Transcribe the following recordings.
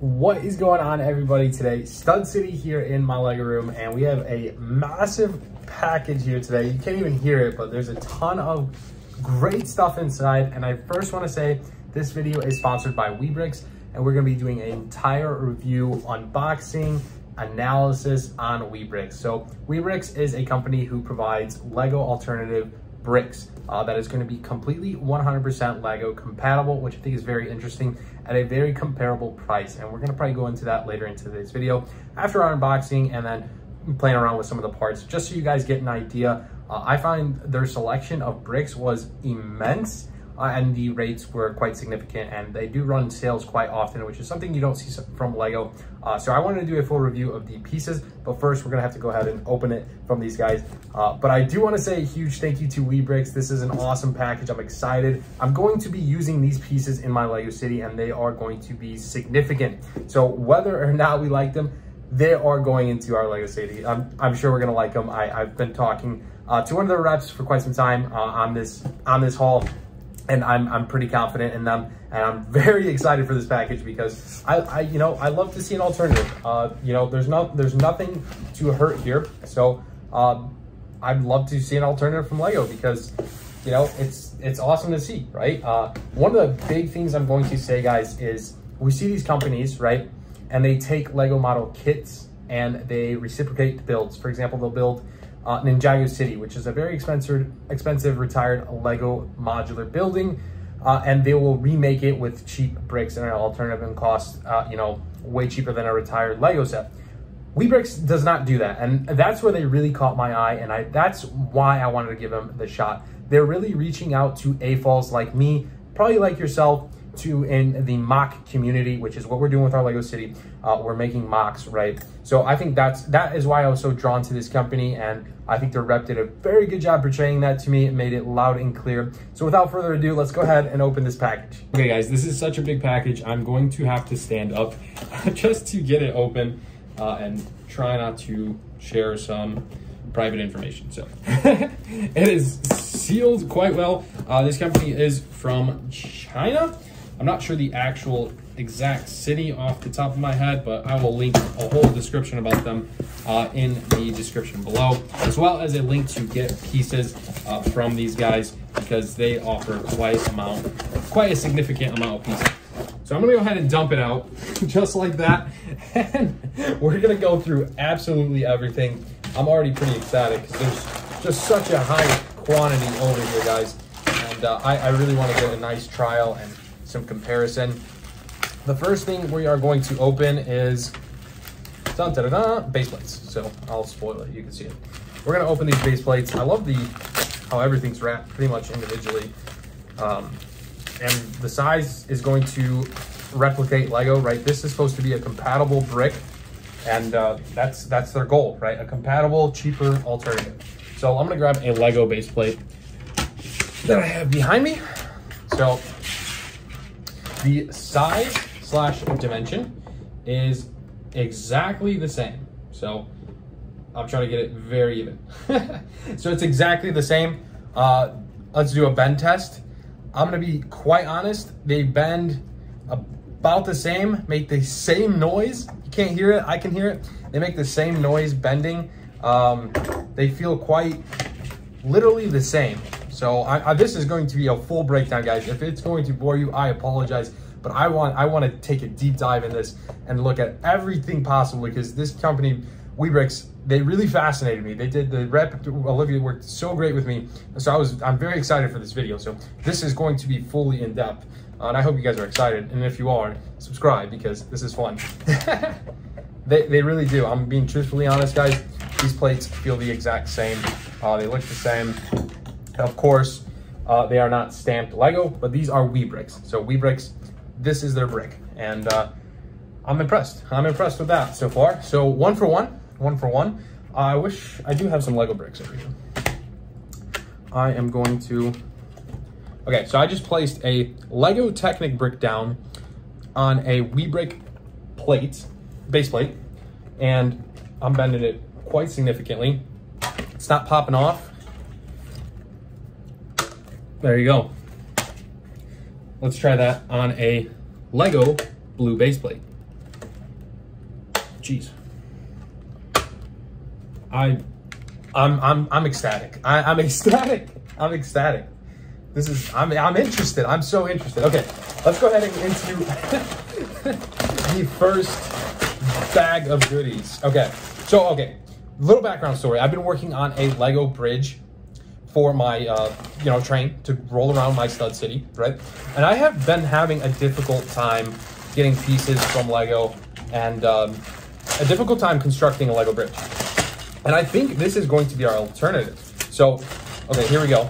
What is going on everybody today? Stud City here in my Lego room and we have a massive package here today. You can't even hear it, but there's a ton of great stuff inside. And I first wanna say this video is sponsored by Webricks and we're gonna be doing an entire review, unboxing, analysis on Webricks. So Webricks is a company who provides Lego alternative bricks uh, that is going to be completely 100% Lego compatible, which I think is very interesting at a very comparable price. And we're going to probably go into that later in today's video after our unboxing and then playing around with some of the parts, just so you guys get an idea. Uh, I find their selection of bricks was immense uh, and the rates were quite significant and they do run sales quite often, which is something you don't see from Lego. Uh, so I wanted to do a full review of the pieces, but first we're gonna have to go ahead and open it from these guys. Uh, but I do wanna say a huge thank you to Webricks. This is an awesome package, I'm excited. I'm going to be using these pieces in my Lego City and they are going to be significant. So whether or not we like them, they are going into our Lego City. I'm, I'm sure we're gonna like them. I, have been talking uh, to one of the reps for quite some time uh, on this on this haul and I'm, I'm pretty confident in them. And I'm very excited for this package because I, I you know I love to see an alternative. Uh, you know there's no there's nothing to hurt here. So um, I'd love to see an alternative from Lego because you know it's it's awesome to see right? Uh, one of the big things I'm going to say guys is we see these companies right? And they take Lego model kits and they reciprocate builds. For example they'll build uh, Ninjago City, which is a very expensive, expensive retired Lego modular building. Uh, and they will remake it with cheap bricks and an alternative and cost, uh, you know, way cheaper than a retired Lego set. Webricks does not do that. And that's where they really caught my eye. And I that's why I wanted to give them the shot. They're really reaching out to AFOLs like me, probably like yourself, to in the MOC community, which is what we're doing with our Lego City. Uh, we're making MOCs, right? So I think that's that is why I was so drawn to this company, and I think their rep did a very good job portraying that to me. It made it loud and clear. So without further ado, let's go ahead and open this package. Okay, guys, this is such a big package. I'm going to have to stand up just to get it open uh, and try not to share some private information. So it is sealed quite well. Uh, this company is from China. I'm not sure the actual exact city off the top of my head, but I will link a whole description about them uh, in the description below, as well as a link to get pieces uh, from these guys because they offer quite amount, quite a significant amount of pieces. So I'm gonna go ahead and dump it out just like that. And we're gonna go through absolutely everything. I'm already pretty excited because there's just such a high quantity over here, guys. And uh, I, I really wanna get a nice trial and some comparison. The first thing we are going to open is dun, da, da, base plates. So I'll spoil it, you can see it. We're gonna open these base plates. I love the how everything's wrapped pretty much individually. Um, and the size is going to replicate Lego, right? This is supposed to be a compatible brick and uh, that's that's their goal, right? A compatible, cheaper alternative. So I'm gonna grab a Lego base plate that I have behind me. So the size slash dimension is exactly the same. So I'm trying to get it very even. so it's exactly the same. Uh, let's do a bend test. I'm gonna be quite honest, they bend about the same, make the same noise. You can't hear it, I can hear it. They make the same noise bending. Um, they feel quite literally the same. So I, I, this is going to be a full breakdown, guys. If it's going to bore you, I apologize. But I want I want to take a deep dive in this and look at everything possible because this company, Webricks, they really fascinated me. They did the rep. Olivia worked so great with me, so I was I'm very excited for this video. So this is going to be fully in depth, uh, and I hope you guys are excited. And if you are, subscribe because this is fun. they they really do. I'm being truthfully honest, guys. These plates feel the exact same. Uh, they look the same. Of course, uh, they are not stamped Lego, but these are Webricks. So Webricks, this is their brick. And uh, I'm impressed. I'm impressed with that so far. So one for one, one for one. I wish I do have some Lego bricks over here. I am going to, okay, so I just placed a Lego Technic brick down on a Webrick plate, base plate, and I'm bending it quite significantly. It's not popping off. There you go. Let's try that on a Lego blue base plate. Jeez. I, I'm, I'm, I'm ecstatic. I, I'm ecstatic. I'm ecstatic. This is, I'm, I'm interested. I'm so interested. Okay, let's go ahead and into the first bag of goodies. Okay, so, okay, little background story. I've been working on a Lego bridge for my, uh, you know, train to roll around my stud city, right? And I have been having a difficult time getting pieces from Lego and um, a difficult time constructing a Lego bridge. And I think this is going to be our alternative. So, okay, here we go.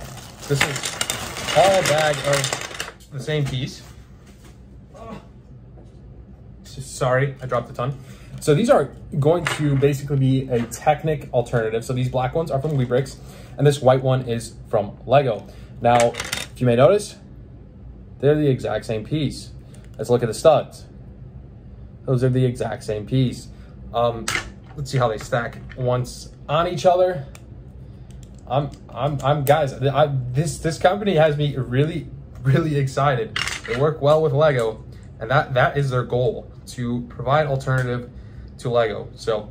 This is all bag of the same piece. Sorry, I dropped a ton. So these are going to basically be a Technic alternative. So these black ones are from Webricks, and this white one is from Lego. Now, if you may notice, they're the exact same piece. Let's look at the studs. Those are the exact same piece. Um, let's see how they stack once on each other. I'm, I'm, I'm guys. I, this, this company has me really, really excited. They work well with Lego, and that, that is their goal to provide alternative to Lego. So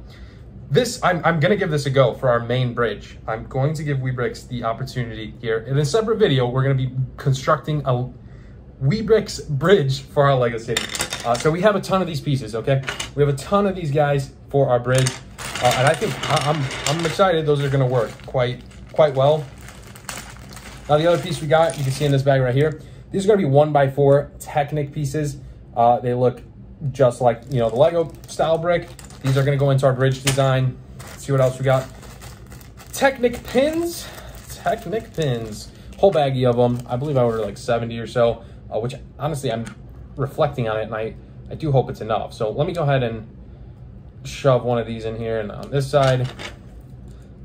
this, I'm, I'm gonna give this a go for our main bridge. I'm going to give Webricks the opportunity here. In a separate video, we're gonna be constructing a Webricks bridge for our Lego City. Uh, so we have a ton of these pieces, okay? We have a ton of these guys for our bridge. Uh, and I think I, I'm, I'm excited those are gonna work quite, quite well. Now the other piece we got, you can see in this bag right here, these are gonna be one by four Technic pieces. Uh, they look just like, you know, the Lego style brick. These are gonna go into our bridge design. Let's see what else we got. Technic pins, Technic pins, whole baggie of them. I believe I ordered like 70 or so, uh, which honestly, I'm reflecting on it and I, I do hope it's enough. So let me go ahead and shove one of these in here and on this side,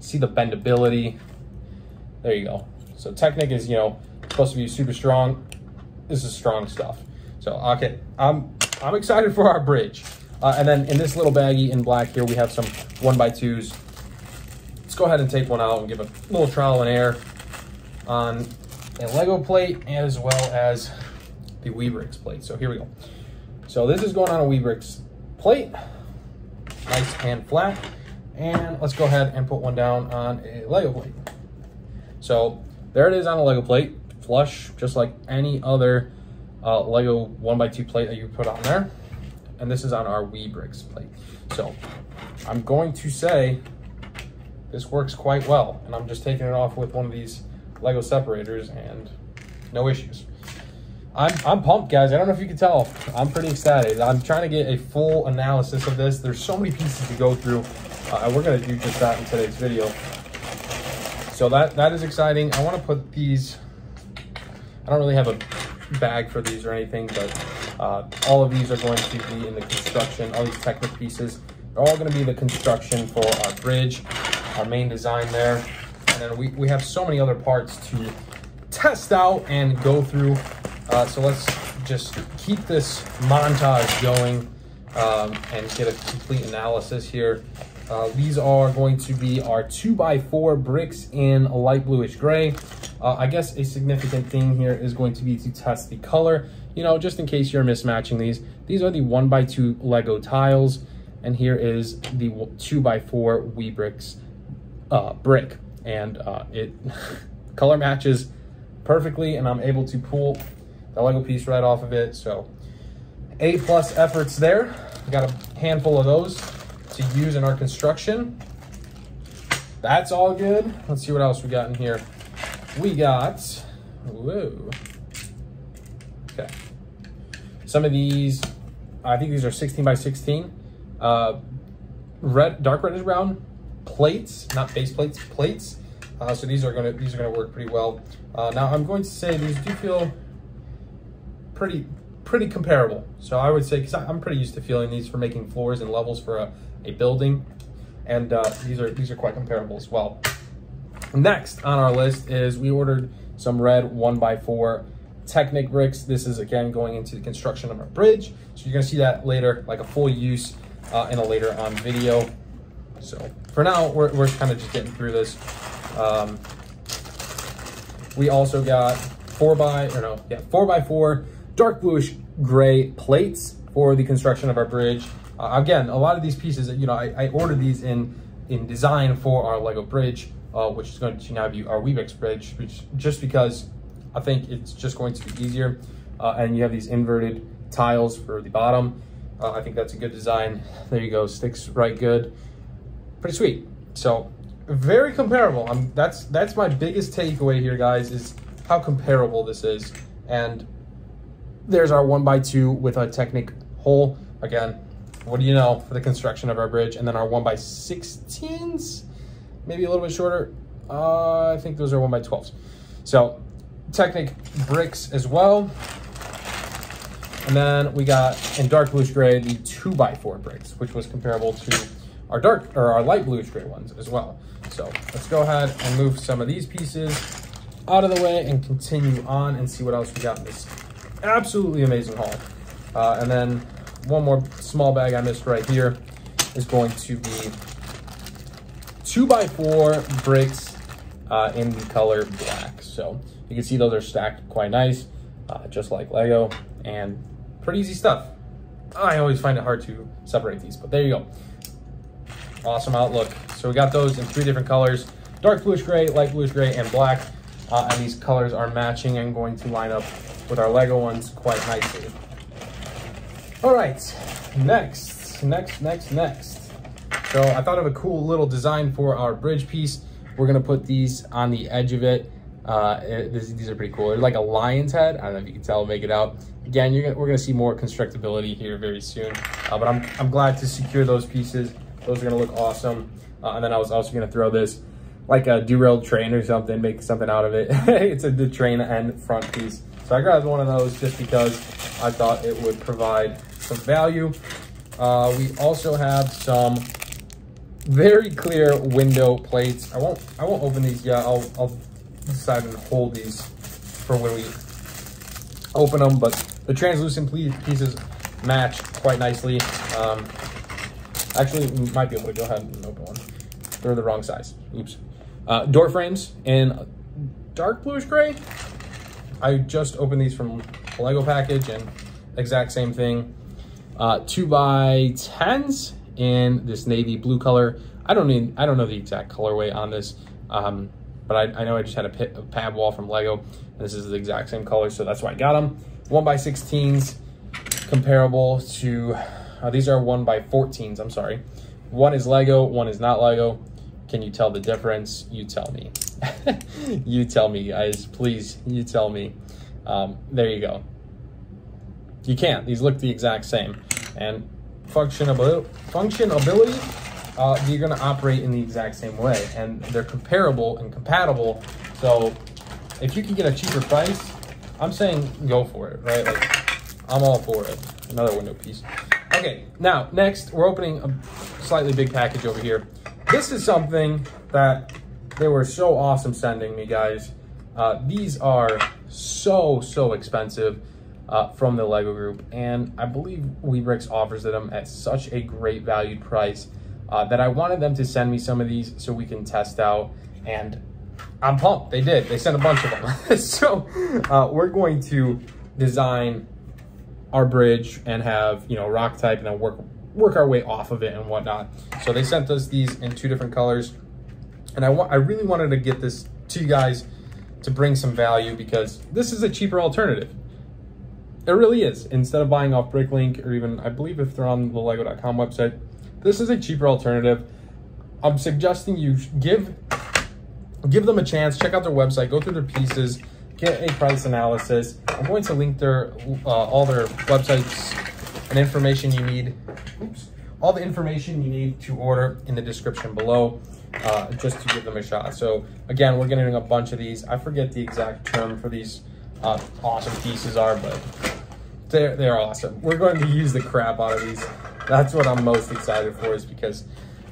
see the bendability. There you go. So Technic is, you know, supposed to be super strong. This is strong stuff. So, okay, I'm, I'm excited for our bridge. Uh, and then in this little baggie in black here, we have some one by twos. Let's go ahead and take one out and give a little trial and error on a Lego plate as well as the Webricks plate. So here we go. So this is going on a Webricks plate, nice and flat. And let's go ahead and put one down on a Lego plate. So there it is on a Lego plate, flush, just like any other uh, Lego one by two plate that you put on there. And this is on our Webricks plate. So I'm going to say this works quite well. And I'm just taking it off with one of these Lego separators and no issues. I'm, I'm pumped, guys. I don't know if you can tell. I'm pretty excited. I'm trying to get a full analysis of this. There's so many pieces to go through. Uh, we're going to do just that in today's video. So that that is exciting. I want to put these, I don't really have a bag for these or anything, but uh, all of these are going to be in the construction, all these Technic pieces, are all going to be the construction for our bridge, our main design there. And then we, we have so many other parts to test out and go through. Uh, so let's just keep this montage going um, and get a complete analysis here. Uh, these are going to be our two by four bricks in a light bluish gray. Uh, I guess a significant thing here is going to be to test the color, you know, just in case you're mismatching these. These are the one by two Lego tiles, and here is the two by four Webricks uh, brick. And uh, it color matches perfectly, and I'm able to pull the Lego piece right off of it. So A plus efforts there. I got a handful of those to use in our construction. That's all good. Let's see what else we got in here. We got, whoa. Some of these, I think these are 16 by 16. Uh, red, dark reddish brown plates, not base plates, plates. Uh, so these are gonna these are gonna work pretty well. Uh, now I'm going to say these do feel pretty pretty comparable. So I would say because I'm pretty used to feeling these for making floors and levels for a a building. And uh, these are these are quite comparable as well. Next on our list is we ordered some red one by four Technic bricks. This is again going into the construction of our bridge. So you're gonna see that later, like a full use uh, in a later on video. So for now, we're, we're kind of just getting through this. Um, we also got four by, or no, yeah, four by four dark bluish gray plates for the construction of our bridge. Uh, again, a lot of these pieces, you know, I, I ordered these in in design for our Lego bridge, uh, which is going to now be our Webricks bridge, which just because I think it's just going to be easier. Uh, and you have these inverted tiles for the bottom. Uh, I think that's a good design. There you go, sticks right good. Pretty sweet. So very comparable. I'm, that's that's my biggest takeaway here, guys, is how comparable this is. And there's our one by two with a Technic hole. Again, what do you know for the construction of our bridge? And then our one by 16s, maybe a little bit shorter. Uh, I think those are one by 12s. So Technic bricks as well. And then we got in dark bluish gray, the two by four bricks, which was comparable to our dark or our light bluish gray ones as well. So let's go ahead and move some of these pieces out of the way and continue on and see what else we got in this absolutely amazing haul. Uh, and then one more small bag I missed right here is going to be two by four bricks uh, in the color black. So you can see those are stacked quite nice, uh, just like Lego, and pretty easy stuff. I always find it hard to separate these, but there you go. Awesome outlook. So we got those in three different colors, dark bluish gray, light bluish gray, and black. Uh, and these colors are matching and going to line up with our Lego ones quite nicely. All right, next, next, next, next. So I thought of a cool little design for our bridge piece. We're gonna put these on the edge of it. Uh, this, these are pretty cool. They're like a lion's head. I don't know if you can tell, make it out. Again, gonna, we're gonna see more constructability here very soon. Uh, but I'm, I'm glad to secure those pieces. Those are gonna look awesome. Uh, and then I was also gonna throw this like a derailed train or something, make something out of it. it's a the train and front piece. So I grabbed one of those just because I thought it would provide some value. Uh, we also have some very clear window plates. I won't I won't open these yet. I'll I'll decide and hold these for when we open them. But the translucent pieces match quite nicely. Um, actually, we might be able to go ahead and open one. They're the wrong size. Oops. Uh, door frames in dark bluish gray. I just opened these from a Lego package and exact same thing. Uh, two by tens in this navy blue color. I don't need, I don't know the exact colorway on this, um, but I, I, know I just had a, pit, a, pad wall from Lego. And this is the exact same color, so that's why I got them. One by 16s, comparable to, uh, these are one by 14s, I'm sorry. One is Lego, one is not Lego. Can you tell the difference? You tell me. you tell me, guys. Please, you tell me. Um, there you go. You can't. These look the exact same. And functionability, functionability uh, you're to operate in the exact same way. And they're comparable and compatible. So if you can get a cheaper price, I'm saying go for it, right? Like, I'm all for it. Another window piece. Okay, now, next, we're opening a slightly big package over here. This is something that they were so awesome sending me, guys. Uh, these are so, so expensive uh, from the LEGO group. And I believe Webricks offers them at such a great valued price uh, that I wanted them to send me some of these so we can test out. And I'm pumped. They did. They sent a bunch of them. so uh, we're going to design our bridge and have, you know, rock type and then work work our way off of it and whatnot. So they sent us these in two different colors. And I, want I really wanted to get this to you guys to bring some value because this is a cheaper alternative. It really is. Instead of buying off Bricklink or even, I believe if they're on the Lego.com website, this is a cheaper alternative. I'm suggesting you give give them a chance. Check out their website. Go through their pieces. Get a price analysis. I'm going to link their uh, all their websites and information you need. Oops. All the information you need to order in the description below, uh, just to give them a shot. So again, we're getting a bunch of these. I forget the exact term for these uh, awesome pieces are, but they're, they're awesome. We're going to use the crap out of these. That's what I'm most excited for is because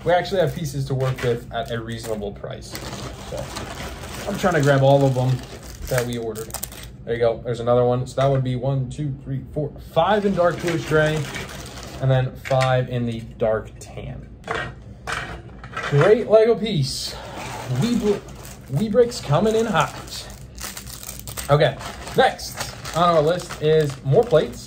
we actually have pieces to work with at a reasonable price. So I'm trying to grab all of them that we ordered. There you go. There's another one. So that would be one, two, three, four, five in dark bluish gray, and then five in the dark tan. Great Lego piece. We Webricks coming in hot. Okay, next on our list is more plates.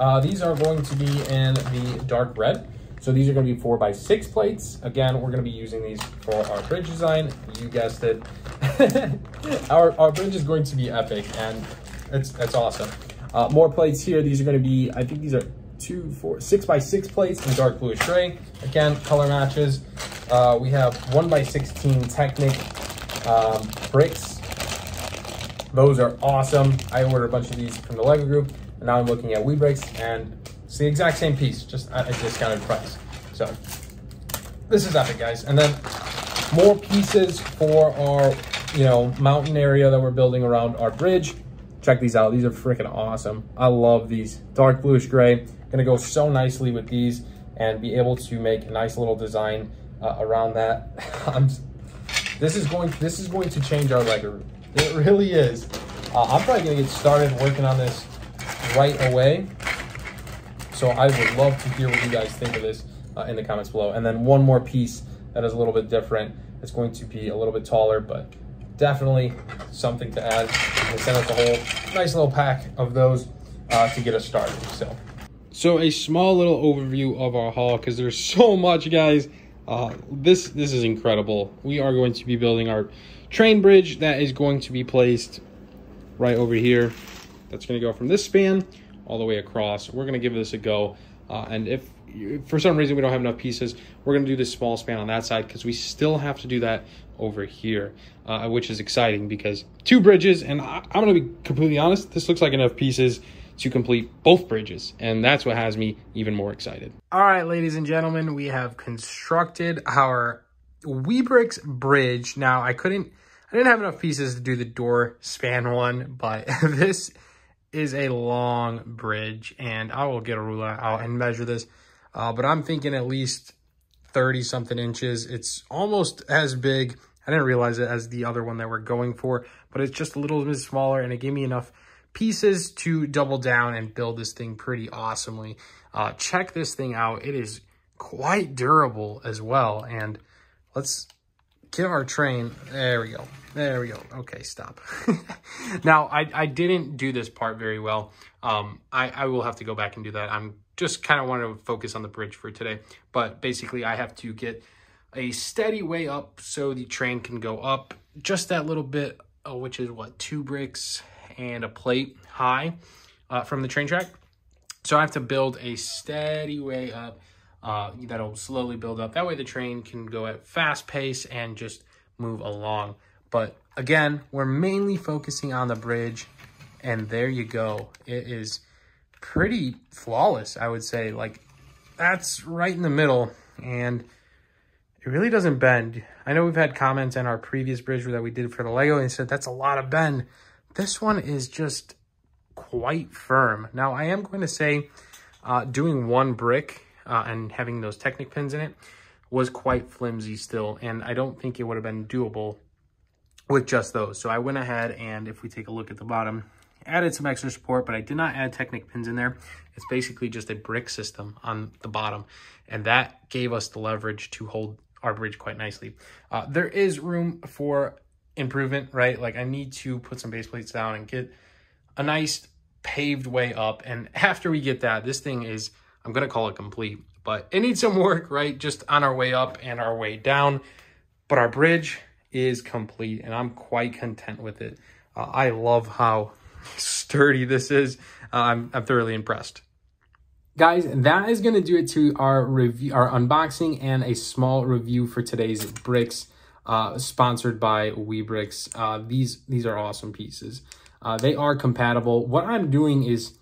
Uh, these are going to be in the dark red. So these are going to be four by six plates. Again, we're going to be using these for our bridge design. You guessed it. our, our bridge is going to be epic and it's, it's awesome. Uh, more plates here. These are going to be, I think these are two, four, six by six plates in dark bluish gray. Again, color matches. Uh, we have one by 16 Technic um, bricks. Those are awesome. I ordered a bunch of these from the Lego group and now I'm looking at Webricks and it's the exact same piece, just at a discounted price. So this is epic, guys. And then more pieces for our, you know, mountain area that we're building around our bridge. Check these out. These are freaking awesome. I love these. Dark bluish gray. Gonna go so nicely with these and be able to make a nice little design uh, around that. I'm, this is going this is going to change our Lego room. It really is. Uh, I'm probably gonna get started working on this right away. So I would love to hear what you guys think of this uh, in the comments below. And then one more piece that is a little bit different. It's going to be a little bit taller, but definitely something to add. I'm send out the whole nice little pack of those uh, to get us started. So, so a small little overview of our haul because there's so much, guys. Uh, this this is incredible. We are going to be building our train bridge that is going to be placed right over here. That's going to go from this span all the way across. We're going to give this a go. Uh, and if for some reason we don't have enough pieces, we're going to do this small span on that side because we still have to do that over here, uh, which is exciting because two bridges, and I, I'm going to be completely honest, this looks like enough pieces to complete both bridges. And that's what has me even more excited. All right, ladies and gentlemen, we have constructed our Webricks bridge. Now, I couldn't, I didn't have enough pieces to do the door span one, but this is a long bridge and I will get a ruler out and measure this. Uh, but I'm thinking at least 30 something inches. It's almost as big. I didn't realize it as the other one that we're going for, but it's just a little bit smaller and it gave me enough pieces to double down and build this thing pretty awesomely. Uh, check this thing out. It is quite durable as well. And let's give our train, there we go. There we go. Okay, stop. now, I, I didn't do this part very well. Um, I, I will have to go back and do that. I'm just kind of want to focus on the bridge for today. But basically, I have to get a steady way up so the train can go up just that little bit, uh, which is what, two bricks and a plate high uh, from the train track. So I have to build a steady way up uh, that'll slowly build up. That way the train can go at fast pace and just move along. But again, we're mainly focusing on the bridge and there you go. It is pretty flawless, I would say. Like that's right in the middle and it really doesn't bend. I know we've had comments in our previous bridge that we did for the Lego and said that's a lot of bend. This one is just quite firm. Now I am going to say uh, doing one brick uh, and having those Technic pins in it was quite flimsy still. And I don't think it would have been doable with just those. So I went ahead and if we take a look at the bottom, added some extra support, but I did not add Technic pins in there. It's basically just a brick system on the bottom. And that gave us the leverage to hold our bridge quite nicely. Uh, there is room for improvement, right? Like I need to put some base plates down and get a nice paved way up. And after we get that, this thing is, I'm going to call it complete, but it needs some work, right? Just on our way up and our way down. But our bridge, is complete and I'm quite content with it. Uh, I love how sturdy this is. Uh, I'm, I'm thoroughly impressed. Guys, that is going to do it to our review, our unboxing and a small review for today's bricks, uh, sponsored by WeBricks. Uh, these, these are awesome pieces. Uh, they are compatible. What I'm doing is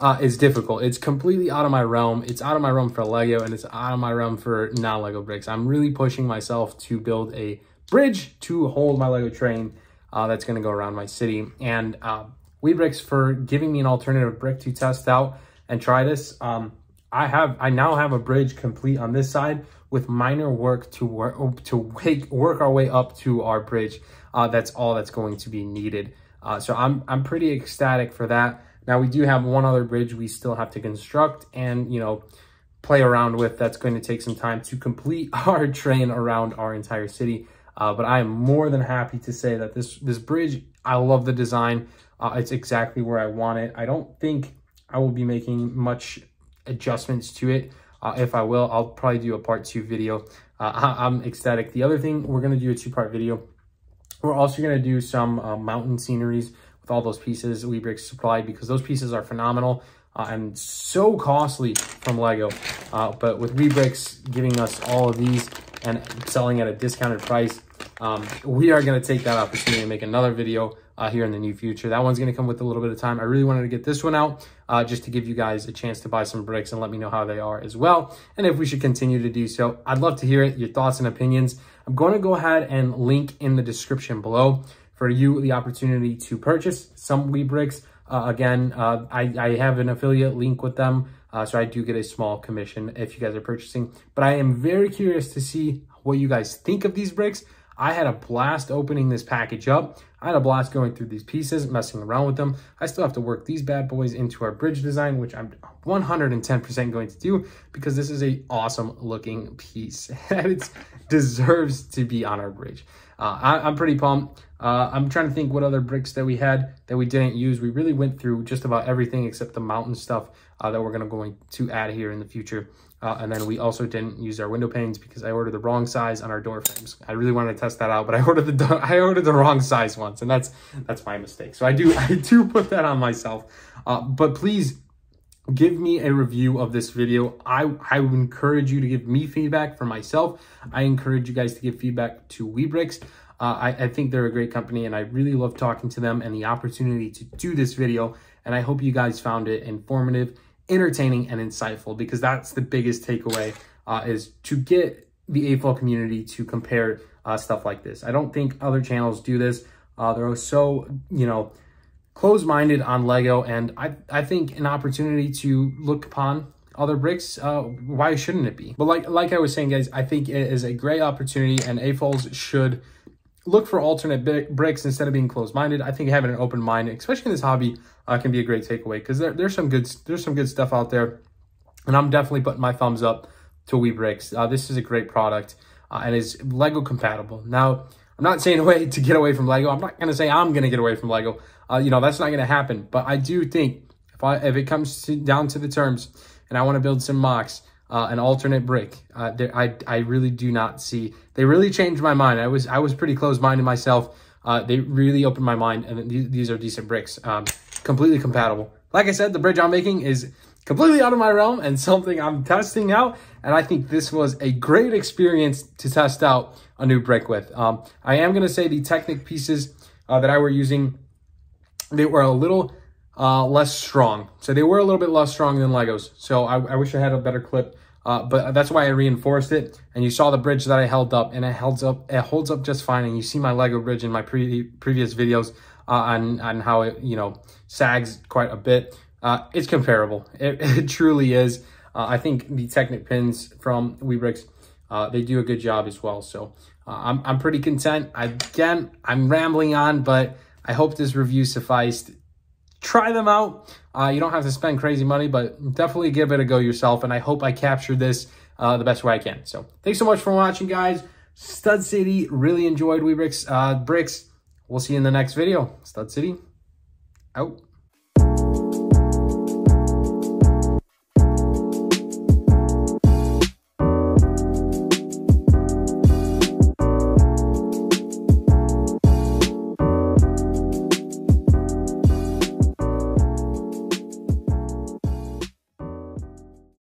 uh, is difficult. It's completely out of my realm. It's out of my realm for Lego and it's out of my realm for non-Lego bricks. I'm really pushing myself to build a bridge to hold my Lego train uh, that's going to go around my city. And uh, Webricks for giving me an alternative brick to test out and try this. Um, I have, I now have a bridge complete on this side with minor work to work to wake, work our way up to our bridge. Uh, that's all that's going to be needed. Uh, so I'm I'm pretty ecstatic for that. Now we do have one other bridge we still have to construct and you know play around with. That's going to take some time to complete our train around our entire city. Uh, but I am more than happy to say that this, this bridge, I love the design. Uh, it's exactly where I want it. I don't think I will be making much adjustments to it. Uh, if I will, I'll probably do a part two video. Uh, I I'm ecstatic. The other thing, we're going to do a two-part video. We're also going to do some uh, mountain sceneries all those pieces Webricks supplied because those pieces are phenomenal uh, and so costly from Lego. Uh, but with Webricks giving us all of these and selling at a discounted price, um, we are going to take that opportunity and make another video uh, here in the near future. That one's going to come with a little bit of time. I really wanted to get this one out uh, just to give you guys a chance to buy some bricks and let me know how they are as well. And if we should continue to do so, I'd love to hear it, your thoughts and opinions. I'm going to go ahead and link in the description below for you the opportunity to purchase some Webricks. Uh, again, uh, I, I have an affiliate link with them, uh, so I do get a small commission if you guys are purchasing. But I am very curious to see what you guys think of these bricks. I had a blast opening this package up. I had a blast going through these pieces, messing around with them. I still have to work these bad boys into our bridge design, which I'm 110% going to do because this is a awesome looking piece and it deserves to be on our bridge. Uh, I, am pretty pumped. Uh, I'm trying to think what other bricks that we had that we didn't use. We really went through just about everything except the mountain stuff uh, that we're gonna going to add here in the future. Uh, and then we also didn't use our window panes because I ordered the wrong size on our door frames. I really wanted to test that out, but I ordered the I ordered the wrong size once, and that's that's my mistake. So I do I do put that on myself. Uh, but please give me a review of this video. I, I would encourage you to give me feedback for myself. I encourage you guys to give feedback to Webricks. Uh, I, I think they're a great company and I really love talking to them and the opportunity to do this video. And I hope you guys found it informative entertaining and insightful because that's the biggest takeaway uh, is to get the AFOL community to compare uh, stuff like this. I don't think other channels do this. Uh, they're so, you know, closed-minded on Lego, and I, I think an opportunity to look upon other bricks, uh, why shouldn't it be? But like like I was saying, guys, I think it is a great opportunity, and AFOLs should look for alternate bricks instead of being closed-minded. I think having an open mind, especially in this hobby, uh, can be a great takeaway because there, there's some good there's some good stuff out there, and I'm definitely putting my thumbs up to Webricks. Uh, this is a great product uh, and is Lego compatible. Now, I'm not saying away to get away from Lego. I'm not gonna say I'm gonna get away from Lego. Uh, you know that's not gonna happen. But I do think if I if it comes to, down to the terms, and I want to build some MOCs uh, an alternate brick. Uh, I I really do not see. They really changed my mind. I was I was pretty close minded myself. Uh, they really opened my mind, and these, these are decent bricks. Um, completely compatible. Like I said, the bridge I'm making is completely out of my realm and something I'm testing out. And I think this was a great experience to test out a new brick with. Um, I am going to say the Technic pieces uh, that I were using, they were a little uh, less strong. So they were a little bit less strong than Legos. So I, I wish I had a better clip. Uh, but that's why I reinforced it. And you saw the bridge that I held up, and it holds up. It holds up just fine. And you see my Lego bridge in my pre previous videos uh, on on how it you know sags quite a bit. Uh, it's comparable. It, it truly is. Uh, I think the Technic pins from Webricks, uh, they do a good job as well. So uh, I'm I'm pretty content. I, again, I'm rambling on, but I hope this review sufficed try them out. Uh, you don't have to spend crazy money, but definitely give it a go yourself. And I hope I captured this uh, the best way I can. So thanks so much for watching, guys. Stud City, really enjoyed Webricks uh, bricks. We'll see you in the next video. Stud City, out.